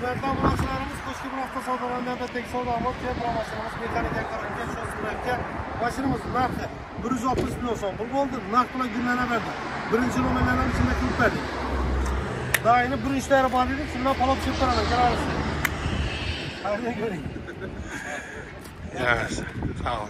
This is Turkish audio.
Hürmetli ambulansçılarımız koşku bir hafta savdolarında tek savdo ama tiyatro maşinimiz mekanik yakarınca şu sürerken maşinimiz narxı 160 milyon so'm pul bo'ldi narx bilan verdi. Birinci nomerlardan içinde klip verdik daha yeni bir işleri var dedik şundan palot çıktı hemen kenarısı Haydi göreyim Evet. Sağ ol.